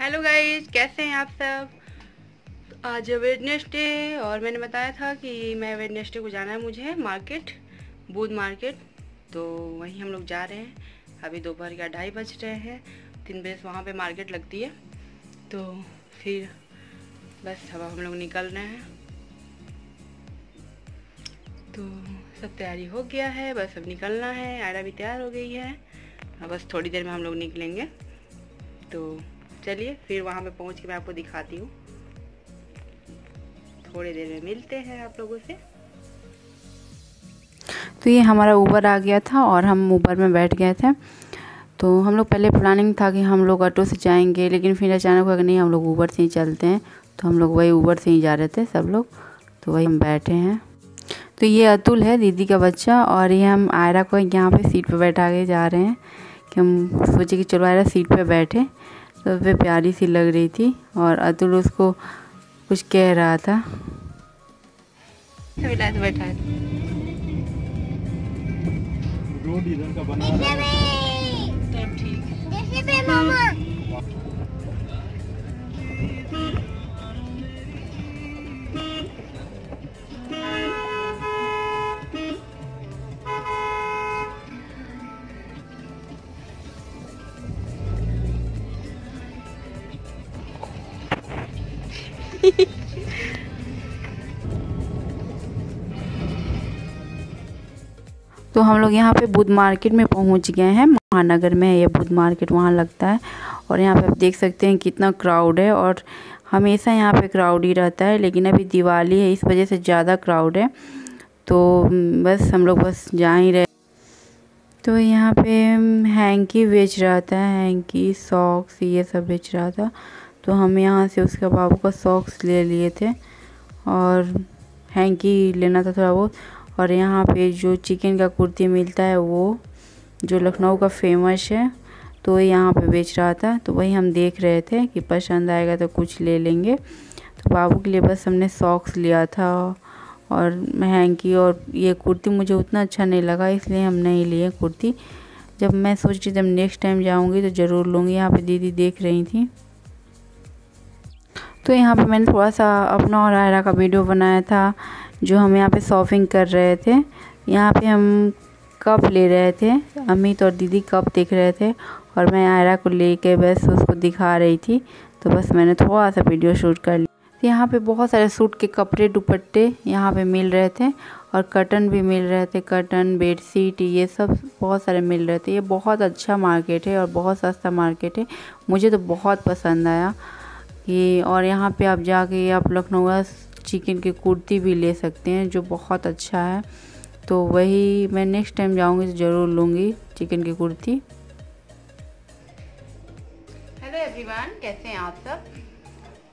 Hello guys कैसे हैं आप सब? आज वेडनेसडे और मैंने बताया था कि मैं वेडनेसडे को जाना है मुझे मार्केट बूथ मार्केट तो वहीं हम लोग जा रहे हैं। अभी दोपहर का ढाई बज रहे हैं। तीन बजे वहाँ पे मार्केट लगती है। तो फिर बस अब हम लोग निकल रहे हैं। तो सब तैयारी हो गया है, बस अब निकलना है। आयरा भी तैयार हो गई है। बस थोड़ी देर में हम लोग निकलेंगे। तो चलिए, फिर वहाँ पे पहुँच के मैं आपको दिखाती हूँ। थोड़ी देर में मिलते हैं आप लोगों से। तो ये हमारा ऊबर आ गया था और हम ऊबर में बैठ गए थे। तो हम लोग पहले प्लानिंग था कि हम लोग ऑटो से जाएँगे, लेकिन फिर अचानक कि नहीं, हम लोग ऊबर से ही चलते हैं। तो हम लोग वही ऊबर से ही जा रहे थे सब लोग। तो वही हम बैठे हैं। तो ये अतुल है, दीदी का बच्चा, और ये हम आयरा को यहाँ पे सीट पे बैठा के जा रहे हैं कि हम सोचे कि चलो आयरा सीट पे बैठे। तो पे प्यारी सी लग रही थी और अतुल उसको कुछ कह रहा था। बैठा रोड इधर का बना है। तो हम लोग यहाँ पे बुध मार्केट में पहुँच गए हैं। महानगर में ये बुध मार्केट, वहाँ लगता है। और यहाँ पे आप देख सकते हैं कितना क्राउड है और हमेशा यहाँ पे क्राउड ही रहता है, लेकिन अभी दिवाली है, इस वजह से ज़्यादा क्राउड है। तो बस हम लोग बस जा ही रहे तो यहाँ पे हैंकी बेच रहा था, हैंकी, सॉक्स, ये सब बेच रहा था। तो हम यहाँ से उसके बाबू का सॉक्स ले लिए थे और हैंकी लेना था थोड़ा बहुत। और यहाँ पे जो चिकन का कुर्ती मिलता है वो, जो लखनऊ का फ़ेमस है तो यहाँ पे बेच रहा था। तो वही हम देख रहे थे कि पसंद आएगा तो कुछ ले लेंगे। तो बाबू के लिए बस हमने सॉक्स लिया था और हैंकी और ये कुर्ती मुझे उतना अच्छा नहीं लगा, इसलिए हम नहीं लिए कुर्ती। जब मैं सोच रही जब नेक्स्ट टाइम जाऊँगी तो ज़रूर लूँगी। यहाँ पे दीदी देख रही थी। तो यहाँ पे मैंने थोड़ा सा अपना और आयरा का वीडियो बनाया था, जो हम यहाँ पे शॉपिंग कर रहे थे। यहाँ पे हम कप ले रहे थे, अमित और दीदी कप देख रहे थे, और मैं आयरा को लेके बस उसको दिखा रही थी। तो बस मैंने थोड़ा सा वीडियो शूट कर लिया। तो यहाँ पे बहुत सारे सूट के कपड़े, दुपट्टे यहाँ पे मिल रहे थे, और कर्टन भी मिल रहे थे कर्टन बेडशीट ये सब बहुत सारे मिल रहे थे। ये बहुत अच्छा मार्केट है और बहुत सस्ता मार्केट है। मुझे तो बहुत पसंद आया। ये और यहाँ पे आप जाके आप लखनऊ चिकन की कुर्ती भी ले सकते हैं, जो बहुत अच्छा है। तो वही मैं नेक्स्ट टाइम जाऊँगी तो ज़रूर लूँगी चिकन की कुर्ती। हेलो एवरीवन कैसे हैं आप सब?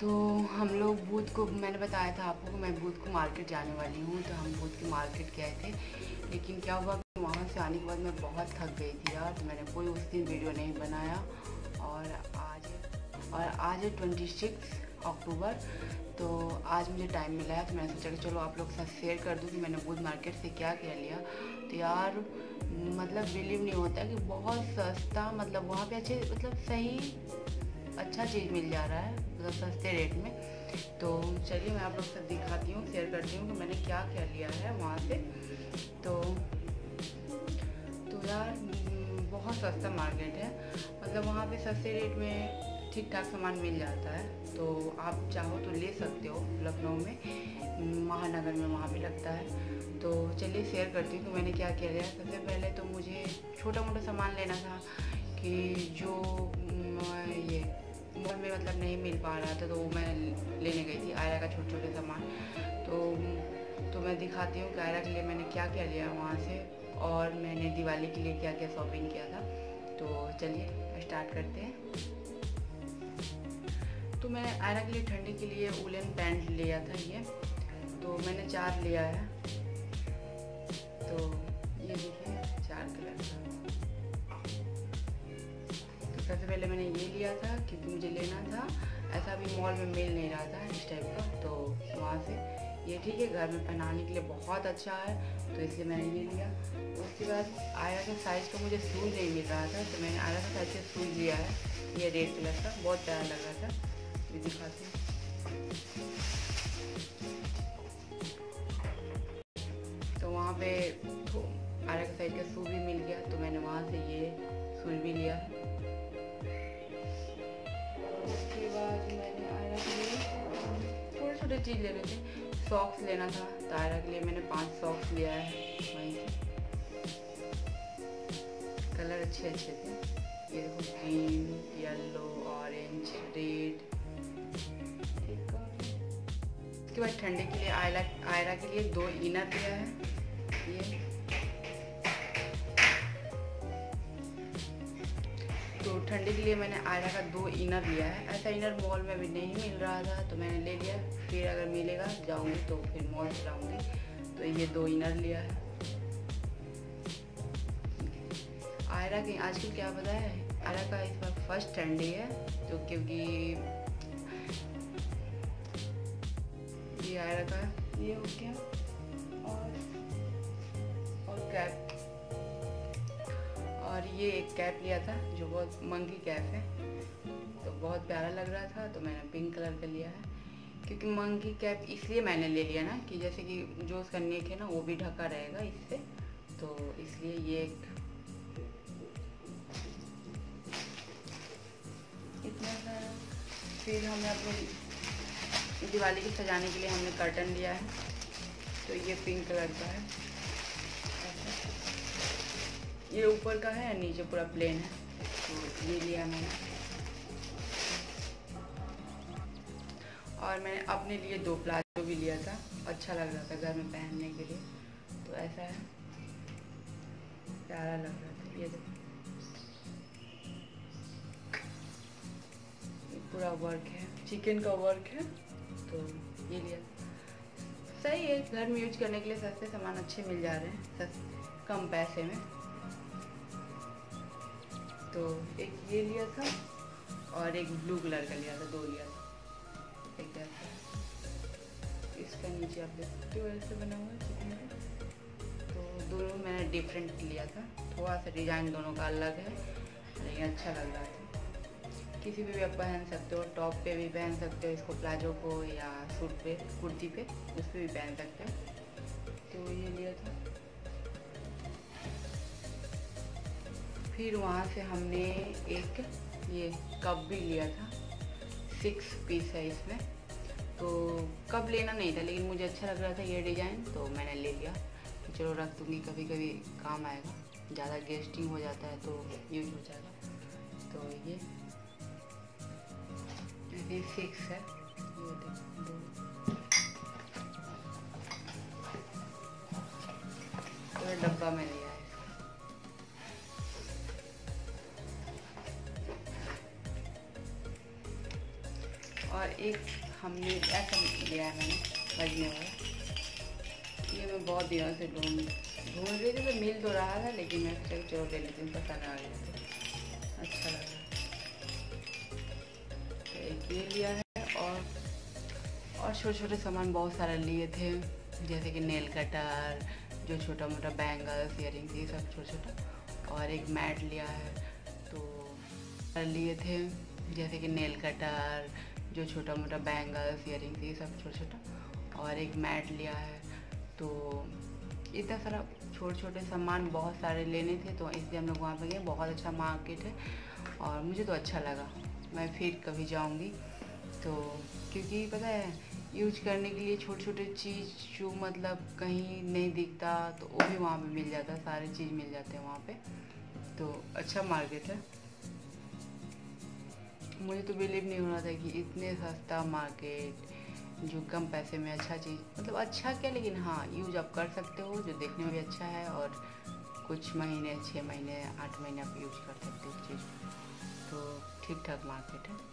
तो हम लोग बूथ को, मैंने बताया था आपको मैं बूथ को मार्केट जाने वाली हूँ तो हम बूथ की मार्केट गए थे। लेकिन क्या हुआ कि वहाँ से आने के बाद मैं बहुत थक गई थी यार तो मैंने कोई उस दिन वीडियो नहीं बनाया। और और आज है ट्वेंटी सिक्स अक्टूबर तो आज मुझे टाइम मिला है तो मैंने सोचा कि चलो आप लोग के साथ शेयर कर दूँ कि मैंने बुध मार्केट से क्या क्या लिया। तो यार मतलब बिलीव नहीं होता कि बहुत सस्ता मतलब वहाँ पे अच्छे मतलब सही अच्छा चीज़ मिल जा रहा है मतलब सस्ते रेट में। तो चलिए मैं आप लोग से दिखाती हूँ शेयर करती हूँ कि मैंने क्या क्या लिया है वहाँ से। तो तो यार, बहुत सस्ता मार्केट है। मतलब वहाँ पे सस्ते रेट में ठीक ठाक सामान मिल जाता है तो आप चाहो तो ले सकते हो लखनऊ में। महानगर में वहाँ भी लगता है। तो चलिए शेयर करती हूँ कि मैंने क्या किया है सबसे पहले तो मुझे छोटा मोटा सामान लेना था कि जो ये मॉल में मतलब नहीं मिल पा रहा था तो वो मैं लेने गई थी, आयरा का छोटे छोटे सामान। तो तो मैं दिखाती हूँ कि आयरा के लिए मैंने क्या क्या लिया वहाँ से, और मैंने दिवाली के लिए क्या क्या शॉपिंग किया था। तो चलिए स्टार्ट करते हैं। तो मैं आयरा के लिए ठंडी के लिए उलन पैंट लिया था ये। तो मैंने चार लिया है। तो ये देखिए, चार कलर का। तो सबसे पहले मैंने ये लिया था क्योंकि मुझे लेना था। ऐसा भी मॉल में मिल नहीं रहा था इस टाइप का तो वहाँ से। ये ठीक है, घर में पहनाने के लिए बहुत अच्छा है तो इसलिए मैंने ये लिया। उसके बाद आया के साइज़ का मुझे शूज़ नहीं मिल रहा था तो मैंने आया का साइज़ का शूज़ लिया है। ये रेड कलर का, बहुत प्यारा लग रहा था। ये दिखाते हैं तो वहाँ पे आरा का साइड का सू भी मिल गया तो मैंने वहाँ से ये शूल भी लिया। उसके बाद मैंने आयरा के लिए छोटे छोटे चीज़ ले रहे थे। सॉक्स लेना था तो आयरा के लिए मैंने पाँच सॉक्स लिया है वहीं से। कलर अच्छे अच्छे थे। ये देखो ग्रीन येलो ऑरेंज रेड उसके बाद ठंडे के लिए आयरा आयरा के लिए दो इनर लिया है। ये। तो ठंडी के लिए मैंने आयरा का दो इनर लिया है। ऐसा इनर मॉल में भी नहीं मिल रहा था तो मैंने ले लिया। फिर अगर मिलेगा, जाऊँगी तो फिर मॉल से लाऊँगी। तो ये दो इनर लिया है। आयरा के, आजकल क्या पता है, आयरा का इस बार फ़र्स्ट ठंडी है तो क्योंकि ये आयरा का ये हो गया। और और कैप। और ये एक कैप लिया था, जो बहुत मंकी कैप है। तो बहुत प्यारा लग रहा था तो मैंने पिंक कलर का लिया है। क्योंकि मंकी कैप इसलिए मैंने ले लिया ना, कि जैसे कि जो उसका नेक है ना, वो भी ढका रहेगा इससे। तो इसलिए ये एक इतना सारा फिर हमने अपनी दिवाली की सजाने के लिए हमने कर्टन लिया है। तो ये पिंक कलर का है। ये ऊपर का है, नीचे पूरा प्लेन है। तो ये लिया मैंने और मैंने अपने लिए दो प्लाजो भी लिया था। अच्छा लग रहा था घर में पहनने के लिए। तो ऐसा है। प्यारा लग रहा था। ये देखो। पूरा वर्क है। चिकन का वर्क है। तो ये लिया। सही है, घर में यूज़ करने के लिए सस्ते सामान अच्छे मिल जा रहे हैं सस्ते कम पैसे में। तो एक ये लिया था और एक ब्लू कलर का लिया था, दो लिया था। एक ऐसा इसका नीचे आप देख सकते हो, ऐसे बना हुआ चिकन का तो दोनों मैंने डिफरेंट लिया था। थोड़ा सा डिज़ाइन दोनों का अलग है, लेकिन अच्छा लग रहा था। किसी पे भी आप पहन सकते हो, टॉप पे भी पहन सकते हो, इसको प्लाजो को या सूट पे, कुर्ती पे, उस पर भी पहन सकते हो। तो ये लिया था। फिर वहाँ से हमने एक ये कप भी लिया था। सिक्स पीस है इसमें। तो कप लेना नहीं था, लेकिन मुझे अच्छा लग रहा था ये डिज़ाइन तो मैंने ले लिया। चलो रख दूँगी कभी कभी काम आएगा। ज़्यादा गेस्टिंग हो जाता है तो यूज़ हो जाएगा। तो ये ये सिक्स है ये दो। तो डब्बा में लिया है और एक हमने ऐसा लिया है मैंने बजने वाला। ये मैं बहुत दिनों से ढूंढ ढूंढ रही थी तो मिल तो रहा था, लेकिन मैं चलो चलो ले लेती हूँ पसंद आ गया अच्छा ये लिया है और और छोटे छोटे सामान बहुत सारे लिए थे, जैसे कि नेल कटर जो छोटा मोटा बैंगल्स इयरिंग्स ये सब छोटा छोटा और एक मैट लिया है तो लिए थे, जैसे कि नेल कटर जो छोटा मोटा बैंगल्स इयरिंग्स ये सब छोटा छोटा और एक मैट लिया है तो इतना सारा छोटे छोटे सामान बहुत सारे लेने थे तो इसलिए हम लोग वहाँ पर गए, बहुत अच्छा मार्केट है, और मुझे तो अच्छा लगा। मैं फिर कभी जाऊँगी। तो क्योंकि पता है, यूज़ करने के लिए छोटे छोटे चीज़ जो मतलब कहीं नहीं दिखता तो वो भी वहाँ पे मिल जाता, सारे चीज़ मिल जाते हैं वहाँ पे। तो अच्छा मार्केट है। मुझे तो बिलीव नहीं हो रहा था कि इतने सस्ता मार्केट जो कम पैसे में अच्छा चीज़ मतलब अच्छा क्या, लेकिन हाँ यूज़ आप कर सकते हो, जो देखने में भी अच्छा है, और कुछ महीने छः महीने, आठ महीने आप यूज़ कर सकते हो उस चीज़ तो ठीक ठाक मार्केट है।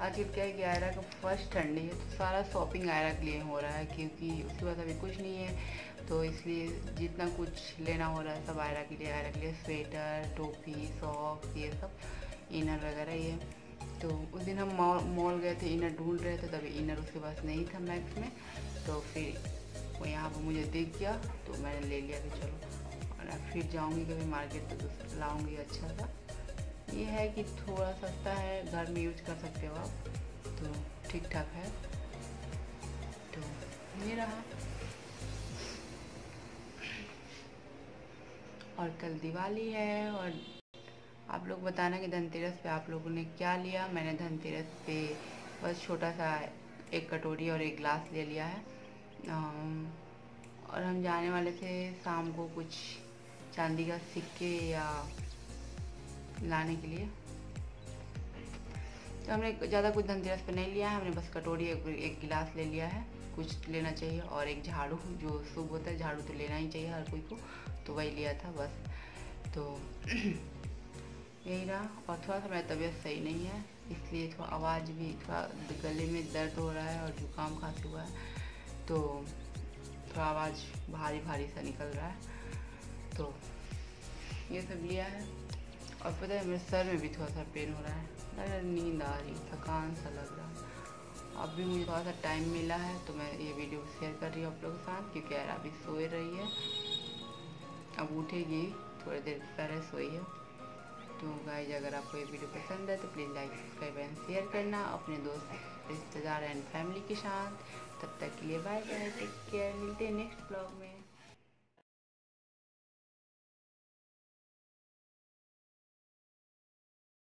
आज आखिर क्या है कि आयरा का फ़र्स्ट ठंडी है तो सारा शॉपिंग आयरा के लिए हो रहा है, क्योंकि उसके बाद अभी कुछ नहीं है तो इसलिए जितना कुछ लेना हो रहा है सब आयरा के लिए, आयरा के लिए स्वेटर टोपी सॉक्स ये सब इनर वगैरह ये। तो उस दिन हम मॉल गए थे इनर ढूंढ रहे थे, तभी इनर उसके पास नहीं था मैक्स में तो फिर वो यहाँ पर मुझे दिख गया तो मैंने ले लिया कि चलो। फिर जाऊँगी कभी मार्केट तो लाऊँगी अच्छा सा ये है कि थोड़ा सस्ता है, घर में यूज़ कर सकते हो आप। तो ठीक ठाक है। तो ये रहा। और कल दिवाली है, और आप लोग बताना कि धनतेरस पे आप लोगों ने क्या लिया। मैंने धनतेरस पे बस छोटा सा एक कटोरी और एक गिलास ले लिया है। और हम जाने वाले थे शाम को कुछ चांदी का सिक्के या लाने के लिए। तो हमने ज़्यादा कुछ धनतेरस पे नहीं लिया है हमने बस कटोरी एक, एक गिलास ले लिया है। कुछ लेना चाहिए और एक झाड़ू जो शुभ होता है झाड़ू तो लेना ही चाहिए हर कोई को तो वही लिया था बस। तो यही रहा और थोड़ा सा मेरा तबीयत सही नहीं है इसलिए थोड़ा आवाज़ भी थोड़ा गले में दर्द हो रहा है और जुकाम खांसी हुआ है। तो थोड़ा आवाज़ भारी भारी सा निकल रहा है। तो ये सब लिया है। और पता है, मेरे सर में भी थोड़ा सा पेन हो रहा है। रहा नींद आ रही, थकान सा लग रहा है। अब भी मुझे थोड़ा सा टाइम मिला है तो मैं ये वीडियो शेयर कर रही हूँ आप लोगों के साथ, क्योंकि यार अभी सोए रही है। अब उठेगी, थोड़ी देर पहले सोई है। तो गाइज़ अगर आपको ये वीडियो पसंद है तो please like subscribe and share करना। अपने दोस्त, रिश्तेदार एंड फैमिली के साथ। तब तक के लिए बाय बाय टेक केयर मिलते हैं नेक्स्ट ब्लॉग में।